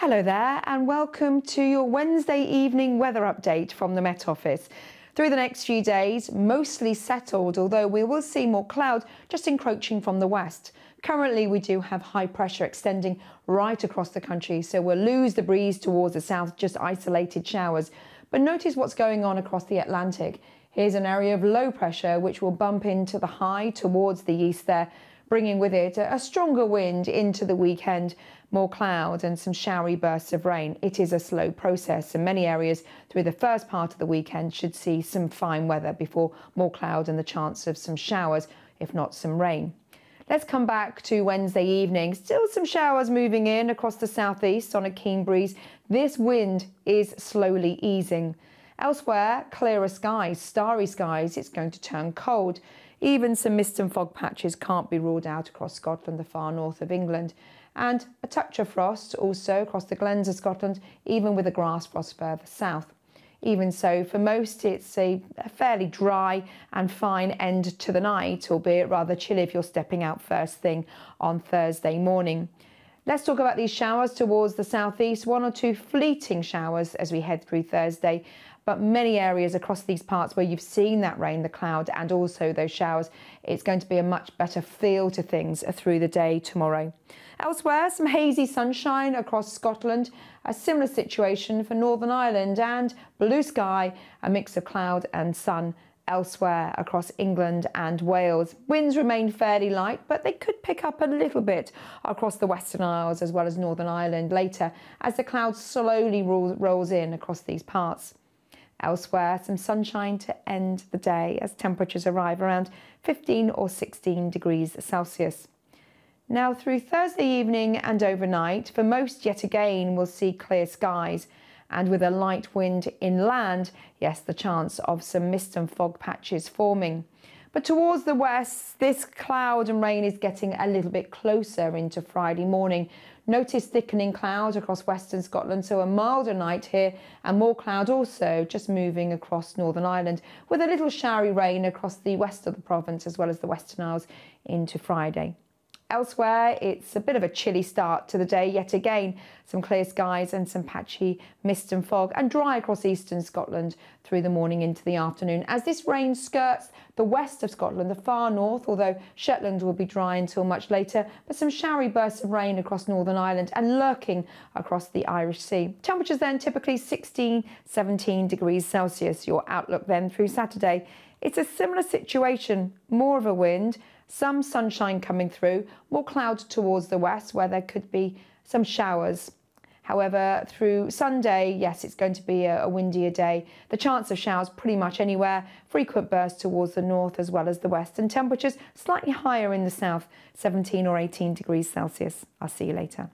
Hello there, and welcome to your Wednesday evening weather update from the Met Office. Through the next few days, mostly settled, although we will see more cloud just encroaching from the west. Currently, we do have high pressure extending right across the country, so we'll lose the breeze towards the south, just isolated showers. But notice what's going on across the Atlantic. Here's an area of low pressure which will bump into the high towards the east there bringing with it a stronger wind into the weekend, more cloud and some showery bursts of rain. It is a slow process, and many areas through the first part of the weekend should see some fine weather before more cloud and the chance of some showers, if not some rain. Let's come back to Wednesday evening. Still some showers moving in across the southeast on a keen breeze. This wind is slowly easing. Elsewhere, clearer skies, starry skies. It's going to turn cold. Even some mist and fog patches can't be ruled out across Scotland, the far north of England. And a touch of frost also across the glens of Scotland, even with a grass frost further south. Even so, for most, it's a, a, fairly dry and fine end to the night, albeit rather chilly if you're stepping out first thing on Thursday morning. Let's talk about these showers towards the southeast. One or two fleeting showers as we head through Thursday, but many areas across these parts where you've seen that rain, the cloud, and also those showers, it's going to be a much better feel to things through the day tomorrow. Elsewhere, some hazy sunshine across Scotland, a similar situation for Northern Ireland, and blue sky, a mix of cloud and sun elsewhere across England and Wales. Winds remain fairly light, but they could pick up a little bit across the Western Isles as well as Northern Ireland later as the cloud slowly rolls in across these parts. Elsewhere, some sunshine to end the day as temperatures arrive around 15 or 16 degrees Celsius. Now, through Thursday evening and overnight, for most yet again, we'll see clear skies. And with a light wind inland, yes, the chance of some mist and fog patches forming. But towards the west, this cloud and rain is getting a little bit closer into Friday morning. Notice thickening cloud across western Scotland, so a milder night here and more cloud also just moving across Northern Ireland with a little showery rain across the west of the province as well as the Western Isles into Friday. Elsewhere, it's a bit of a chilly start to the day yet again. Some clear skies and some patchy mist and fog, and dry across eastern Scotland through the morning into the afternoon. As this rain skirts the west of Scotland, the far north, although Shetland will be dry until much later, but some showery bursts of rain across Northern Ireland and lurking across the Irish Sea. Temperatures then typically 16, 17 degrees Celsius. Your outlook then through Saturday. It's a similar situation, more of a wind some sunshine coming through, more cloud towards the west where there could be some showers. However, through Sunday, yes, it's going to be a, a, windier day. The chance of showers pretty much anywhere, frequent bursts towards the north as well as the west, and temperatures slightly higher in the south, 17 or 18 degrees Celsius. I'll see you later.